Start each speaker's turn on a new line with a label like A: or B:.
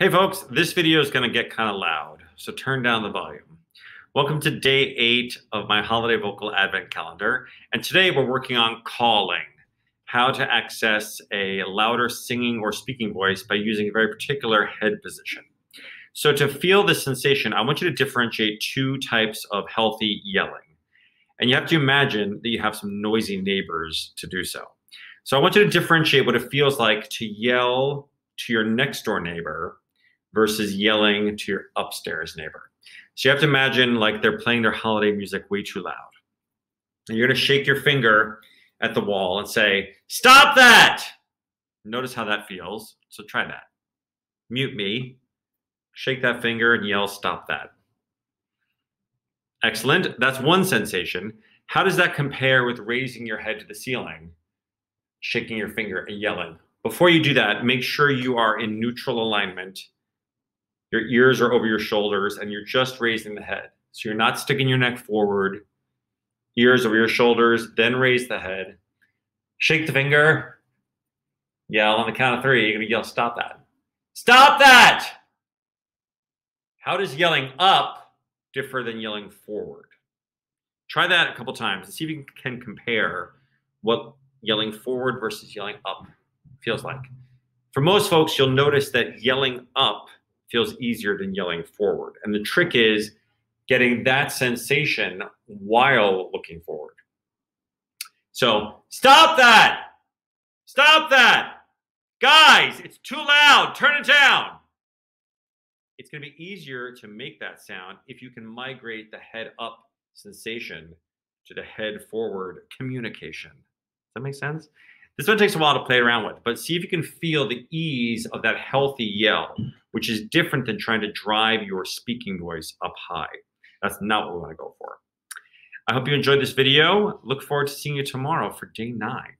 A: Hey folks, this video is going to get kind of loud, so turn down the volume. Welcome to day eight of my holiday vocal advent calendar, and today we're working on calling, how to access a louder singing or speaking voice by using a very particular head position. So to feel this sensation, I want you to differentiate two types of healthy yelling. And you have to imagine that you have some noisy neighbors to do so. So I want you to differentiate what it feels like to yell to your next door neighbor versus yelling to your upstairs neighbor. So you have to imagine like they're playing their holiday music way too loud. And you're going to shake your finger at the wall and say, Stop that! Notice how that feels. So try that. Mute me, shake that finger, and yell, Stop that. Excellent. That's one sensation. How does that compare with raising your head to the ceiling, shaking your finger, and yelling? Before you do that, make sure you are in neutral alignment your ears are over your shoulders and you're just raising the head. So you're not sticking your neck forward, ears over your shoulders, then raise the head. Shake the finger, yell on the count of three. You're going to yell, stop that. Stop that! How does yelling up differ than yelling forward? Try that a couple times and see if you can compare what yelling forward versus yelling up feels like. For most folks, you'll notice that yelling up feels easier than yelling forward. And the trick is getting that sensation while looking forward. So stop that! Stop that! Guys, it's too loud. Turn it down. It's going to be easier to make that sound if you can migrate the head up sensation to the head forward communication. Does that make sense? This one takes a while to play around with, but see if you can feel the ease of that healthy yell, which is different than trying to drive your speaking voice up high. That's not what we want to go for. I hope you enjoyed this video. Look forward to seeing you tomorrow for day nine.